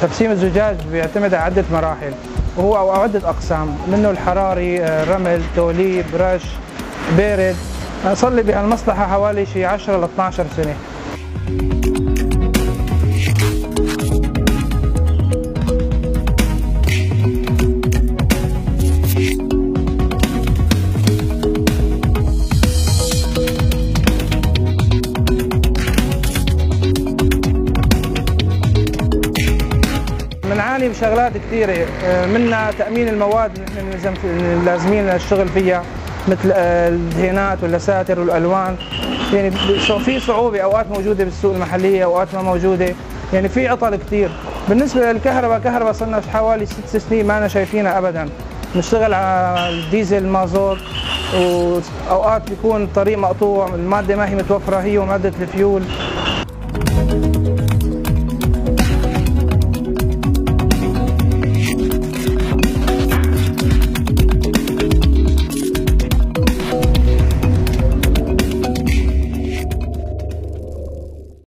ترسيم الزجاج بيعتمد على عدة مراحل وهو أو عدة أقسام منه الحراري آه، رمل توليب رش. بارد. صار لي بهالمصلحة حوالي شي 10 ل 12 سنة. بنعاني بشغلات كثيرة. آه، منها تأمين المواد نحن نلزم- لازمين للشغل فيها. مثل آه، الدهانات واللساتر والألوان. يعني في صعوبة أوقات موجودة بالسوق المحلية أوقات ما موجودة. يعني في عطل كثير بالنسبة للكهرباء كهرباء صرنا حوالي ست سنين ما أنا شايفينها أبدا. نشتغل على الديزل مازوت وأوقات بيكون الطريق مقطوع المادة ما هي متوفرة هي ومادة الفيول.